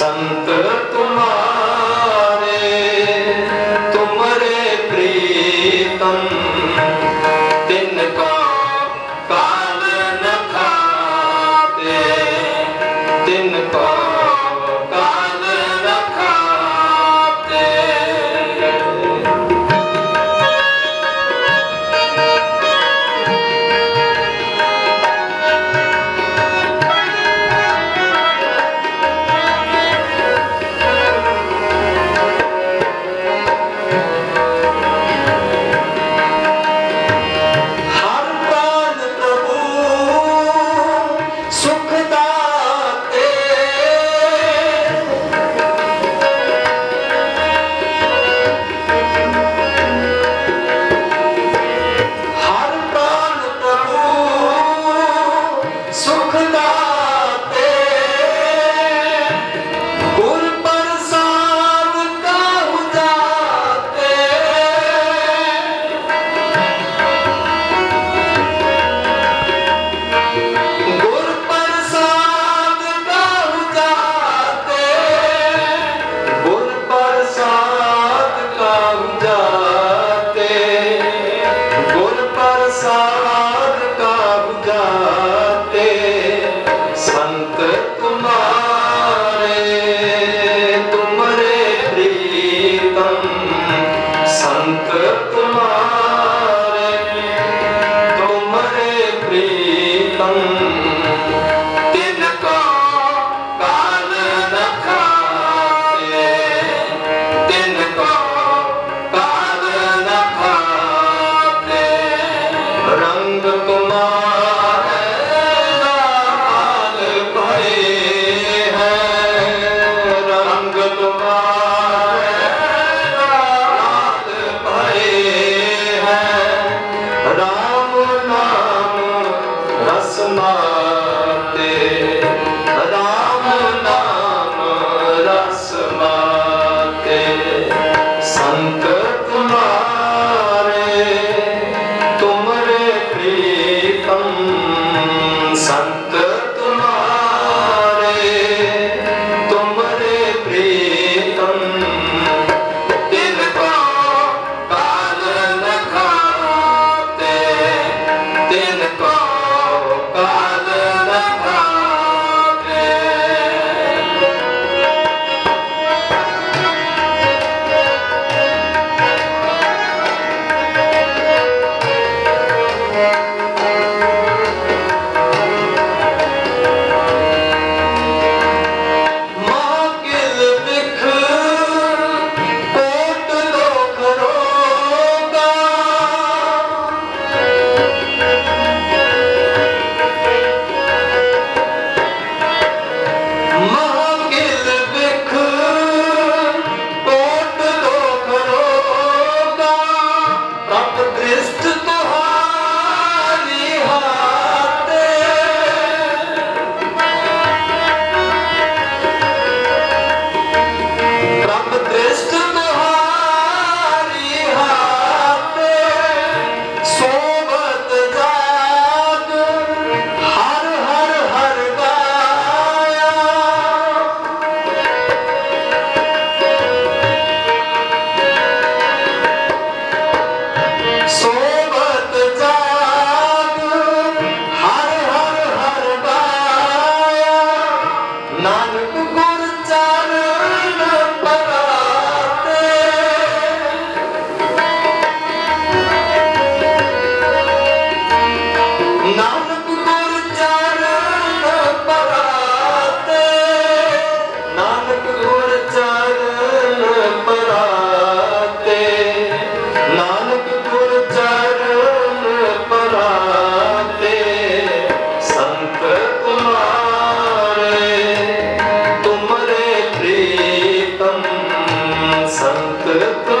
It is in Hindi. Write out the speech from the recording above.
संत तुम्हारे तुमरे प्रीतम। तिनको काल न खाते तिनको сука बरसात का Santa